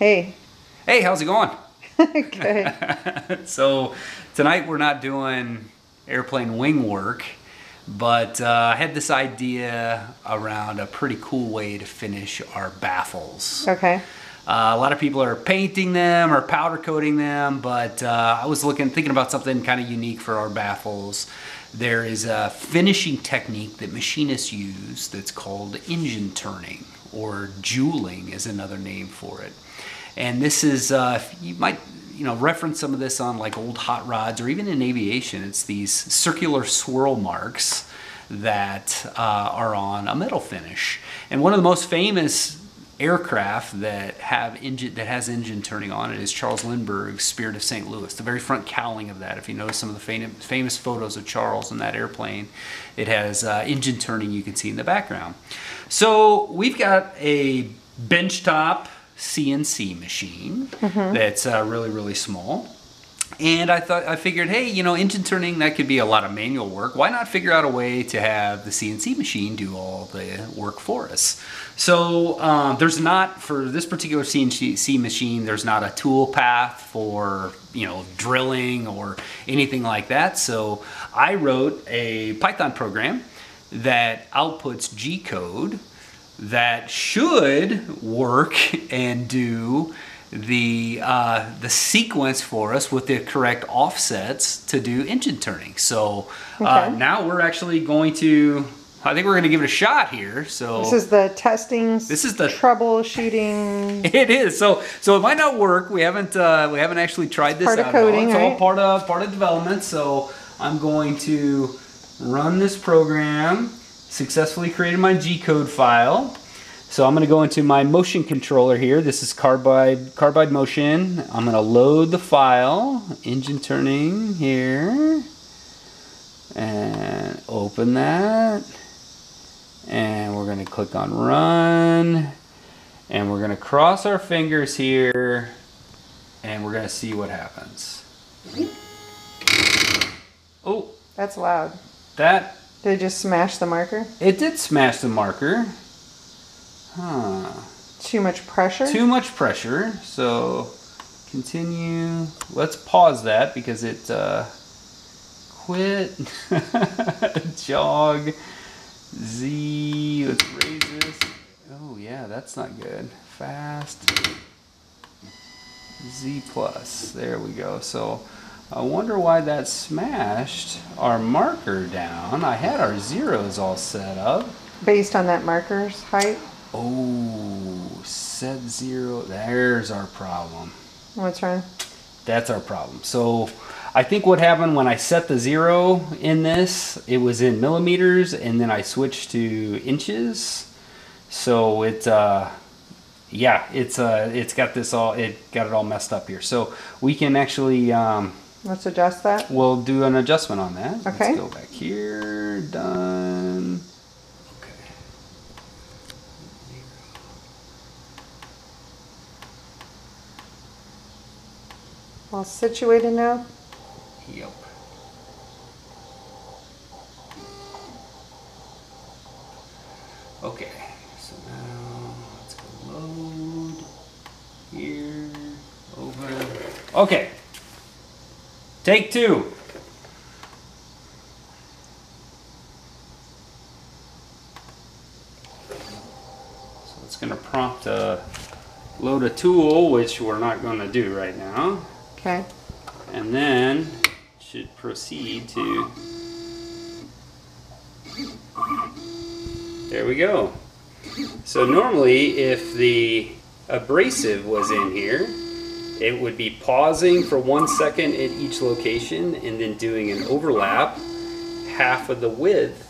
Hey. Hey, how's it going? Good. so tonight we're not doing airplane wing work, but uh, I had this idea around a pretty cool way to finish our baffles. Okay. Uh, a lot of people are painting them or powder coating them, but uh, I was looking, thinking about something kind of unique for our baffles. There is a finishing technique that machinists use that's called engine turning, or jeweling is another name for it. And this is, uh, you might, you know, reference some of this on like old hot rods or even in aviation. It's these circular swirl marks that uh, are on a metal finish. And one of the most famous aircraft that have engine that has engine turning on it is Charles Lindbergh's Spirit of St. Louis. The very front cowling of that, if you notice some of the fam- famous photos of Charles in that airplane, it has uh, engine turning you can see in the background. So we've got a benchtop CNC machine that's uh, really really small. And I thought I figured, hey, you know, engine turning that could be a lot of manual work. Why not figure out a way to have the CNC machine do all the work for us? So um, there's not for this particular CNC machine. There's not a tool path for you know drilling or anything like that. So I wrote a Python program that outputs G code that should work and do the uh, the sequence for us with the correct offsets to do engine turning. So uh, Okay. now we're actually going to. I think we're going to give it a shot here. So This is the testing. This is the- troubleshooting. it is. So so it might not work. We haven't uh, we haven't actually tried this Part out all. coding, It's all right? part of part of development. So I'm going to run this program. Successfully created my G code file. So I'm going to go into my motion controller here. This is Carbide Carbide Motion. I'm going to load the file, engine turning here, and open that. And we're going to click on run. And we're going to cross our fingers here and we're going to see what happens. Oh, That's loud. that Did it just smash the marker? it did smash the marker. Huh. Too much pressure? Too much pressure. So continue. Let's pause that because it uh, quit. Jog. Z. Let's raise this. Oh yeah, that's not good. Fast. Z plus. There we go. So I wonder why that smashed our marker down. I had our zeros all set up. Based on that marker's height? Oh, set zero. There's our problem. What's wrong? That's our problem. So I think what happened when I set the zero in this, it was in millimeters and then I switched to inches. So it, uh, yeah, it's, uh, it's got this all, it got it all messed up here. So we can actually, um, Let's adjust that. we'll do an adjustment on that. Okay. Let's go back here, done. All situated now? Yep. Okay, so now let's go load here, over. Okay. Take two. So it's going to prompt a load a tool, which we're not going to do right now Okay. and then should proceed to there we go so normally if the abrasive was in here it would be pausing for one second at each location and then doing an overlap half of the width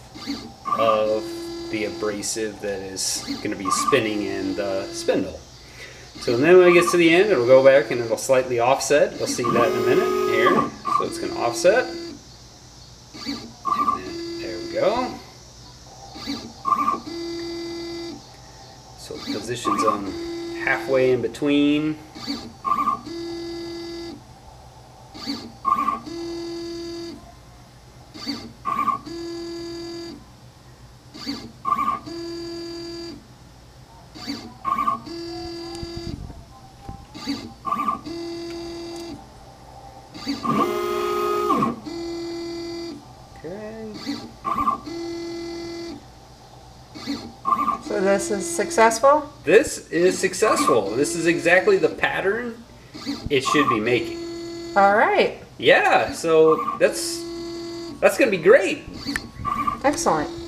of the abrasive that is going to be spinning in the spindle so then when it gets to the end, it'll go back and it'll slightly offset. You'll see that in a minute here. So it's going to offset. Then, there we go. So it positions on halfway in between. So this is successful? This is successful. This is exactly the pattern it should be making. All right. Yeah, so that's that's gonna be great. Excellent.